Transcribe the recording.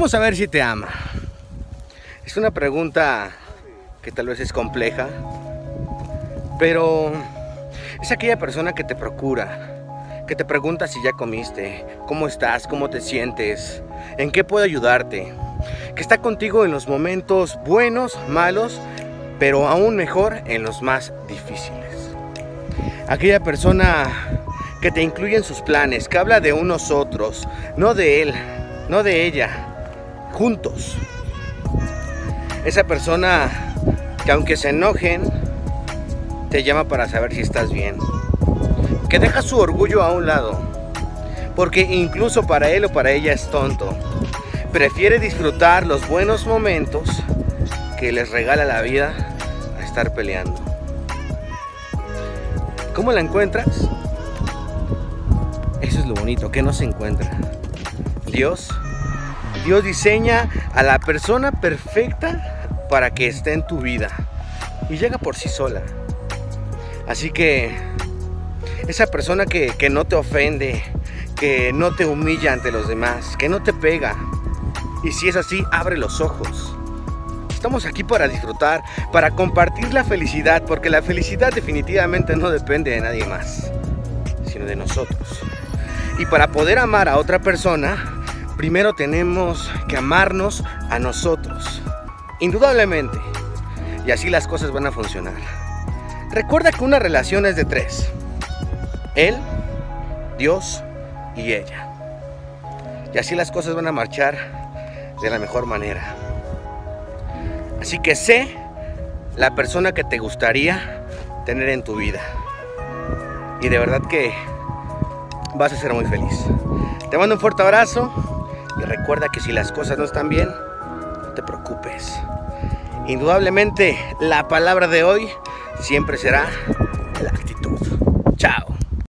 ¿Cómo saber si te ama? Es una pregunta que tal vez es compleja, pero es aquella persona que te procura, que te pregunta si ya comiste, cómo estás, cómo te sientes, en qué puedo ayudarte, que está contigo en los momentos buenos, malos, pero aún mejor en los más difíciles. Aquella persona que te incluye en sus planes, que habla de unos otros, no de él, no de ella, juntos. Esa persona que aunque se enojen, te llama para saber si estás bien. Que deja su orgullo a un lado. Porque incluso para él o para ella es tonto. Prefiere disfrutar los buenos momentos que les regala la vida a estar peleando. ¿Cómo la encuentras? Eso es lo bonito, que no se encuentra. Dios Dios diseña a la persona perfecta para que esté en tu vida y llega por sí sola. Así que esa persona que, que, no te ofende, que no te humilla ante los demás, que no te pega. Y si es así, abre los ojos. Estamos aquí para disfrutar, para compartir la felicidad, porque la felicidad definitivamente no depende de nadie más, sino de nosotros. Y para poder amar a otra persona, primero tenemos que amarnos a nosotros, indudablemente. Y así las cosas van a funcionar. Recuerda que una relación es de tres. Él, Dios y ella. Y así las cosas van a marchar de la mejor manera. Así que sé la persona que te gustaría tener en tu vida. Y de verdad que vas a ser muy feliz. Te mando un fuerte abrazo. Y recuerda que si las cosas no están bien, no te preocupes. Indudablemente la palabra de hoy siempre será la actitud. Chao.